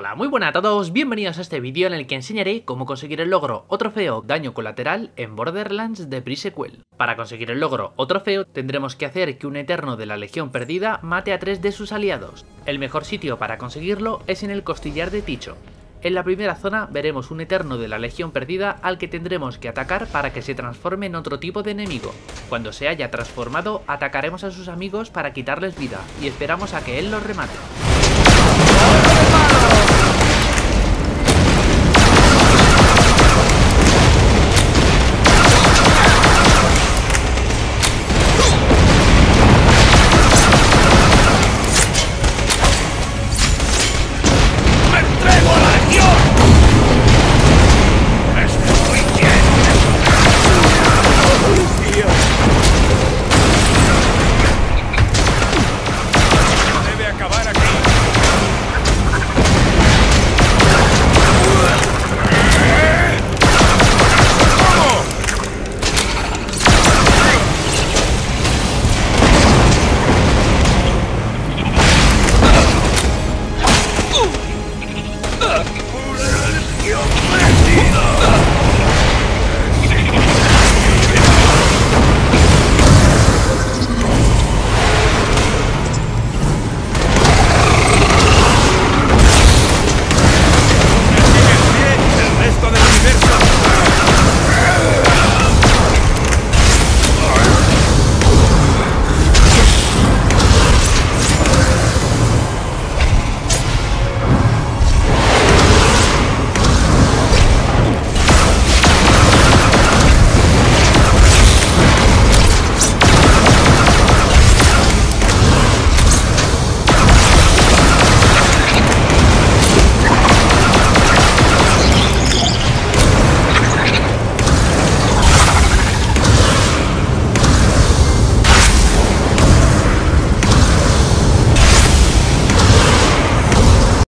Hola, muy buenas a todos, bienvenidos a este vídeo en el que enseñaré cómo conseguir el logro o trofeo Daño Colateral en Borderlands de Pre-Sequel. Para conseguir el logro o trofeo tendremos que hacer que un Eterno de la Legión Perdida mate a tres de sus aliados. El mejor sitio para conseguirlo es en el Costillar de Ticho. En la primera zona veremos un Eterno de la Legión Perdida al que tendremos que atacar para que se transforme en otro tipo de enemigo. Cuando se haya transformado, atacaremos a sus amigos para quitarles vida y esperamos a que él los remate.